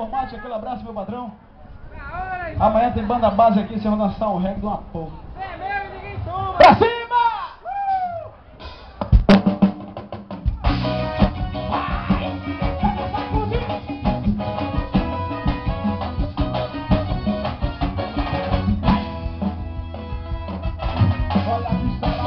Tomate, aquele abraço, meu padrão. Amanhã tem banda base aqui, vocês vão dançar um reggae de uma porra. É mesmo, ninguém toma. Pra cima! Olha a distância.